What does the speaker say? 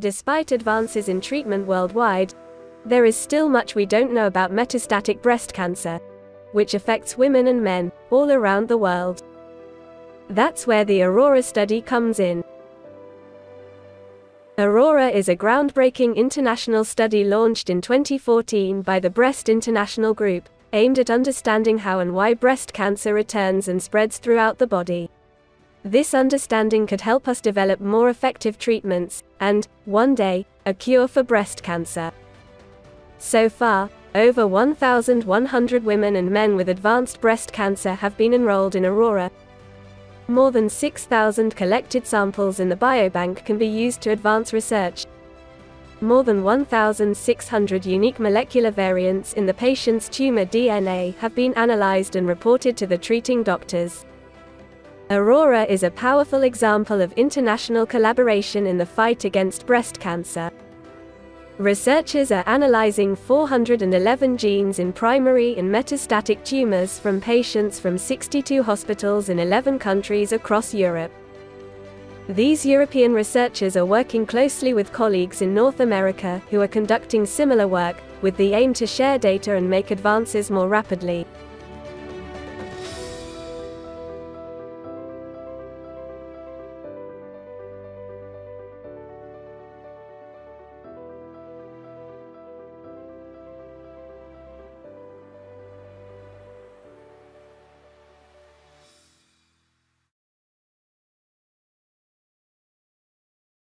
Despite advances in treatment worldwide, there is still much we don't know about metastatic breast cancer, which affects women and men all around the world. That's where the Aurora study comes in. Aurora is a groundbreaking international study launched in 2014 by the Breast International Group, aimed at understanding how and why breast cancer returns and spreads throughout the body. This understanding could help us develop more effective treatments, and, one day, a cure for breast cancer. So far, over 1,100 women and men with advanced breast cancer have been enrolled in Aurora. More than 6,000 collected samples in the biobank can be used to advance research. More than 1,600 unique molecular variants in the patient's tumor DNA have been analyzed and reported to the treating doctors. Aurora is a powerful example of international collaboration in the fight against breast cancer. Researchers are analyzing 411 genes in primary and metastatic tumors from patients from 62 hospitals in 11 countries across Europe. These European researchers are working closely with colleagues in North America who are conducting similar work, with the aim to share data and make advances more rapidly.